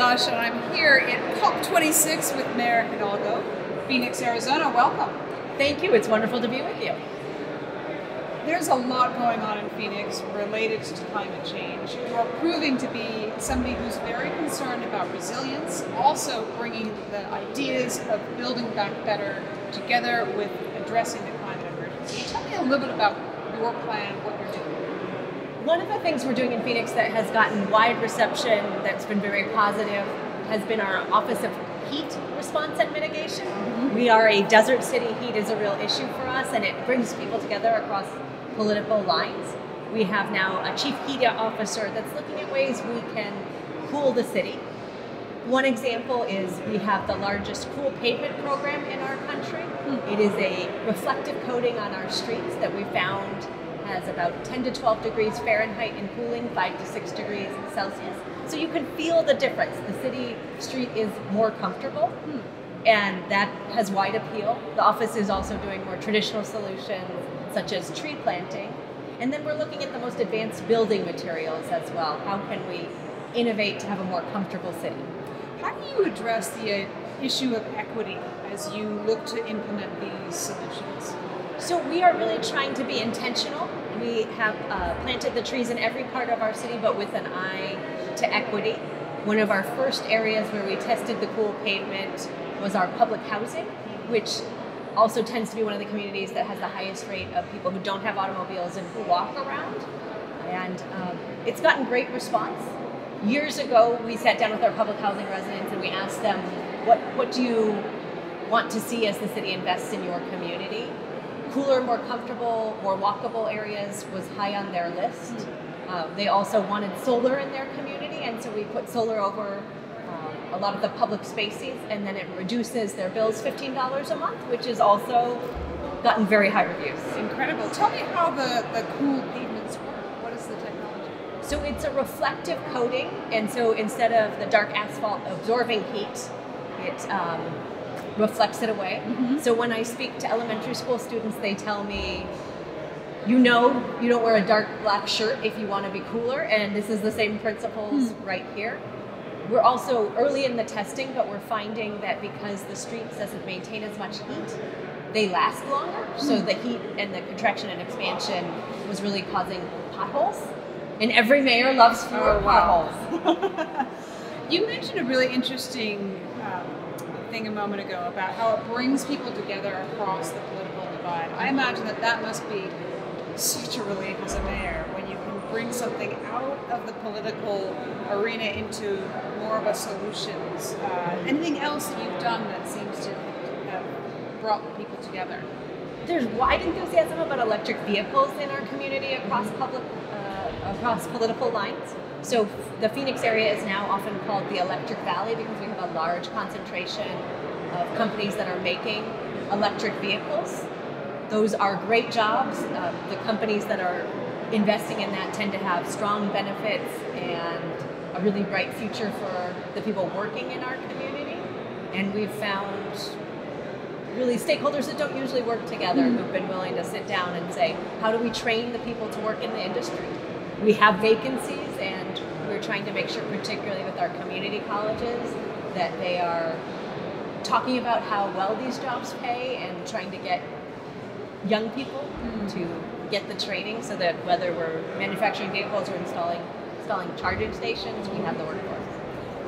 Lush, and I'm here at COP26 with Mayor Gallego, Phoenix, Arizona. Welcome. Thank you. It's wonderful to be with you. There's a lot going on in Phoenix related to climate change. You're proving to be somebody who's very concerned about resilience, also bringing the ideas of building back better together with addressing the climate emergency. Tell me a little bit about your plan, what you're doing. One of the things we're doing in Phoenix that has gotten wide reception, that's been very positive, has been our Office of Heat Response and Mitigation. Mm-hmm. We are a desert city. Heat is a real issue for us, and it brings people together across political lines. We have now a chief heat officer that's looking at ways we can cool the city. One example is we have the largest cool pavement program in our country. Mm-hmm. It is a reflective coating on our streets that we found has about 10 to 12 degrees Fahrenheit in cooling, 5 to 6 degrees Celsius. So you can feel the difference. The city street is more comfortable, hmm. and that has wide appeal. The office is also doing more traditional solutions, such as tree planting. And then we're looking at the most advanced building materials as well. How can we innovate to have a more comfortable city? How do you address the uh, issue of equity as you look to implement these solutions? So we are really trying to be intentional. We have uh, planted the trees in every part of our city, but with an eye to equity. One of our first areas where we tested the cool pavement was our public housing, which also tends to be one of the communities that has the highest rate of people who don't have automobiles and who walk around. And um, it's gotten great response. Years ago, we sat down with our public housing residents and we asked them, what, what do you want to see as the city invests in your community? Cooler, more comfortable, more walkable areas was high on their list. Uh, they also wanted solar in their community, and so we put solar over uh, a lot of the public spaces, and then it reduces their bills $15 a month, which is also gotten very high reviews. Incredible. Tell me how the, the cool pavements work. What is the technology? So it's a reflective coating, and so instead of the dark asphalt absorbing heat, it um, reflects it away. Mm-hmm. So when I speak to elementary school students, they tell me, you know, you don't wear a dark black shirt if you want to be cooler, and this is the same principles mm. right here. We're also early in the testing, but we're finding that because the streets doesn't maintain as much heat, they last longer. Mm. So the heat and the contraction and expansion was really causing potholes. And every mayor loves fewer oh, wow. potholes. you mentioned a really interesting thing a moment ago about how it brings people together across the political divide. I imagine that that must be such a relief as a mayor when you can bring something out of the political arena into more of a solutions. Uh, anything else that you've done that seems to have brought people together? There's wide enthusiasm about electric vehicles in our community across public, uh, across political lines. So the Phoenix area is now often called the Electric Valley because we have a large concentration of companies that are making electric vehicles. Those are great jobs. Uh, the companies that are investing in that tend to have strong benefits and a really bright future for the people working in our community. And we've found really stakeholders that don't usually work together who've been willing to sit down and say, how do we train the people to work in the industry? We have vacancies and we're trying to make sure, particularly with our community colleges, that they are talking about how well these jobs pay and trying to get young people mm-hmm. to get the training so that whether we're manufacturing vehicles or installing installing charging stations, we have the workforce.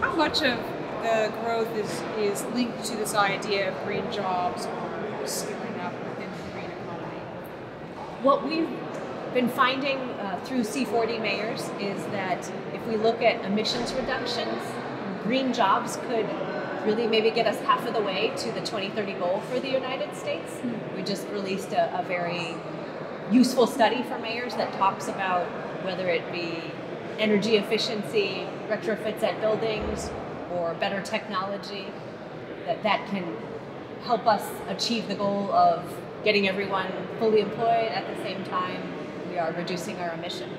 How much of the growth is, is linked to this idea of green jobs or skilling up within the green economy? What we've been finding uh, through C40 mayors is that if we look at emissions reductions, green jobs could really maybe get us half of the way to the 2030 goal for the United States. We just released a, a very useful study for mayors that talks about whether it be energy efficiency, retrofits at buildings, or better technology, that that can help us achieve the goal of getting everyone fully employed at the same time we are reducing our emissions.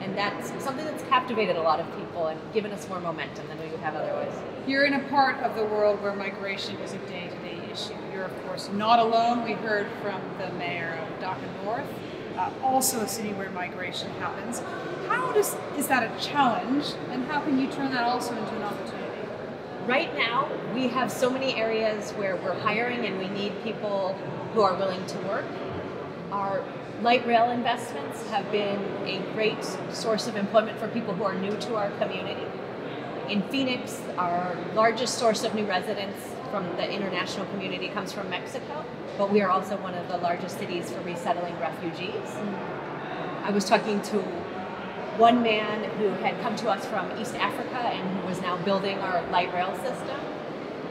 And that's something that's captivated a lot of people and given us more momentum than we would have otherwise. You're in a part of the world where migration is a day to day issue. You're, of course, not alone. We heard from the mayor of Dhaka North, uh, also a city where migration happens. How does, is that a challenge, and how can you turn that also into an opportunity? Right now, we have so many areas where we're hiring and we need people who are willing to work. Our light rail investments have been a great source of employment for people who are new to our community. In Phoenix, our largest source of new residents from the international community comes from Mexico, but we are also one of the largest cities for resettling refugees. Mm. I was talking to one man who had come to us from East Africa and who was now building our light rail system.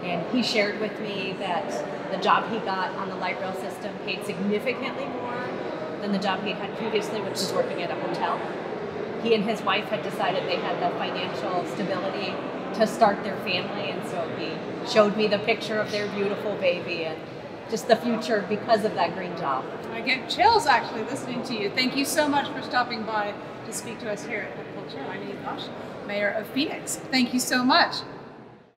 And he shared with me that the job he got on the light rail system paid significantly more than the job he had previously, which was working at a hotel. He and his wife had decided they had the financial stability to start their family, and so he showed me the picture of their beautiful baby and just the future because of that green job. I get chills actually listening to you. Thank you so much for stopping by to speak to us here at Hub Culture. I'm Eve Gosh, Mayor of Phoenix. Thank you so much.